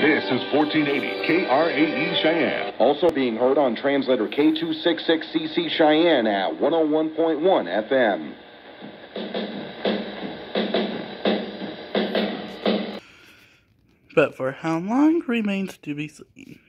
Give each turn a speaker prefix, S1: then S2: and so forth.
S1: This is 1480 KRAE Cheyenne.
S2: Also being heard on translator K266CC Cheyenne at 101.1 FM.
S3: But for how long remains to be seen.